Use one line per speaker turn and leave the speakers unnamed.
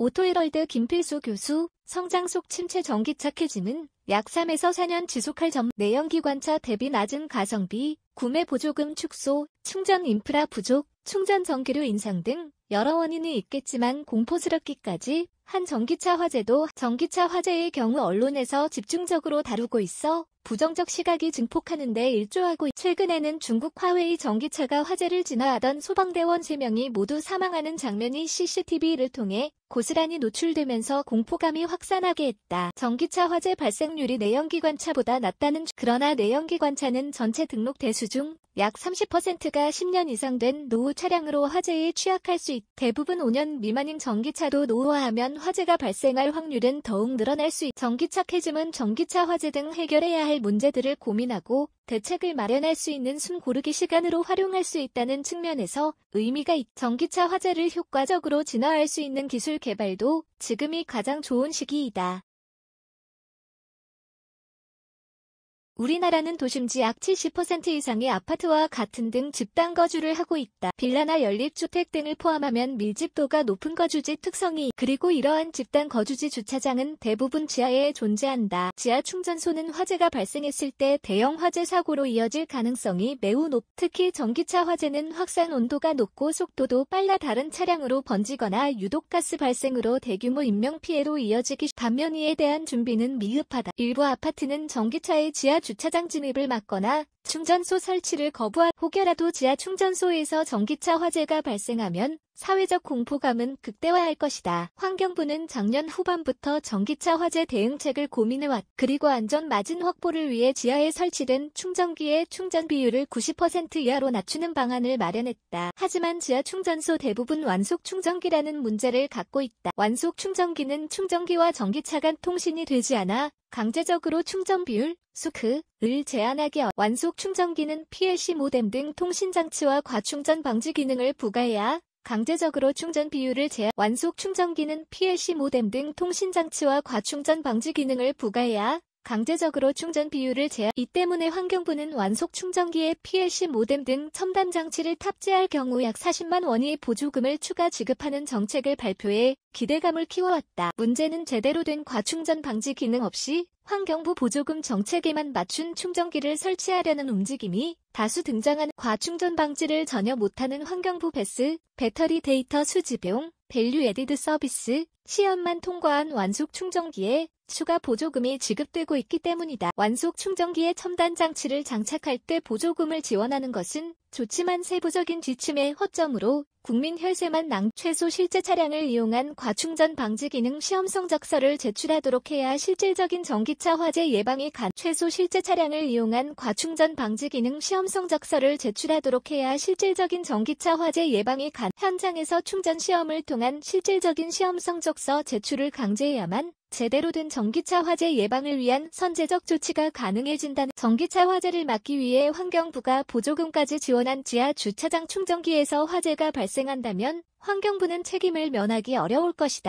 오토헤럴드 김필수 교수, 성장 속 침체 전기차 캐즘은 약 3에서 4년 지속할 점 내연기관차 대비 낮은 가성비, 구매 보조금 축소, 충전 인프라 부족, 충전 전기료 인상 등 여러 원인이 있겠지만 공포스럽기까지 한 전기차 화재도 전기차 화재의 경우 언론에서 집중적으로 다루고 있어 부정적 시각이 증폭하는 데 일조하고 최근에는 중국 화웨이 전기차가 화재를 진화하던 소방대원 3명이 모두 사망하는 장면이 CCTV를 통해 고스란히 노출되면서 공포감이 확산하게 했다. 전기차 화재 발생률이 내연기관차보다 낮다는 그러나 내연기관차는 전체 등록 대수 중 약 30%가 10년 이상 된 노후 차량으로 화재에 취약할 수 있. 대부분 5년 미만인 전기차도 노후화하면 화재가 발생할 확률은 더욱 늘어날 수 있. 전기차 캐즘은 전기차 화재 등 해결해야 할 문제들을 고민하고 대책을 마련할 수 있는 숨 고르기 시간으로 활용할 수 있다는 측면에서 의미가 있. 전기차 화재를 효과적으로 진화할 수 있는 기술 개발도 지금이 가장 좋은 시기이다. 우리나라는 도심지 약 70% 이상의 아파트와 같은 등 집단 거주를 하고 있다. 빌라나 연립주택 등을 포함하면 밀집도가 높은 거주지 특성이 그리고 이러한 집단 거주지 주차장은 대부분 지하에 존재한다. 지하 충전소는 화재가 발생했을 때 대형 화재 사고로 이어질 가능성이 매우 높. 특히 전기차 화재는 확산 온도가 높고 속도도 빨라 다른 차량으로 번지거나 유독가스 발생으로 대규모 인명피해로 이어지기 반면 이에 대한 준비는 미흡하다. 일부 아파트는 전기차의 지하 주차장 진입을 막거나 충전소 설치를 거부한 혹여라도 지하 충전소에서 전기차 화재가 발생하면 사회적 공포감은 극대화할 것이다. 환경부는 작년 후반부터 전기차 화재 대응책을 고민해왔. 그리고 안전 마진 확보를 위해 지하에 설치된 충전기의 충전 비율을 90% 이하로 낮추는 방안을 마련했다. 하지만 지하 충전소 대부분 완속 충전기라는 문제를 갖고 있다. 완속 충전기는 충전기와 전기차 간 통신이 되지 않아 강제적으로 충전 비율, 수크을 제한하기 완속 충전기는 PLC 모뎀 등 통신장치와 과충전 방지 기능을 부과해야 강제적으로 충전 비율을 제한 완속 충전기는 PLC 모뎀 등 통신장치와 과충전 방지 기능을 부과해야 강제적으로 충전 비율을 제한. 이 때문에 환경부는 완속 충전기에 PLC 모뎀 등 첨단 장치를 탑재할 경우 약 40만 원의 보조금을 추가 지급하는 정책을 발표해 기대감을 키워왔다. 문제는 제대로 된 과충전 방지 기능 없이 환경부 보조금 정책에만 맞춘 충전기를 설치하려는 움직임이 다수 등장하는 과충전 방지를 전혀 못하는 환경부 VAS, 배터리 데이터 수집용, value added service, 시험만 통과한 완속 충전기에 추가 보조금이 지급되고 있기 때문이다. 완속 충전기에 첨단 장치를 장착할 때 보조금을 지원하는 것은 좋지만 세부적인 지침의 허점으로 국민 혈세만 낭 최소 실제 차량을 이용한 과충전 방지 기능 시험 성적서를 제출하도록 해야 실질적인 전기차 화재 예방이 간 최소 실제 차량을 이용한 과충전 방지 기능 시험 성적서를 제출하도록 해야 실질적인 전기차 화재 예방이 간 현장에서 충전 시험을 통한 실질적인 시험 성적 서 제출을 강제해야만 제대로 된 전기차 화재 예방을 위한 선제적 조치가 가능해진다는 전기차 화재를 막기 위해 환경부가 보조금까지 지원한 지하 주차장 충전기에서 화재가 발생한다면 환경부는 책임을 면하기 어려울 것이다.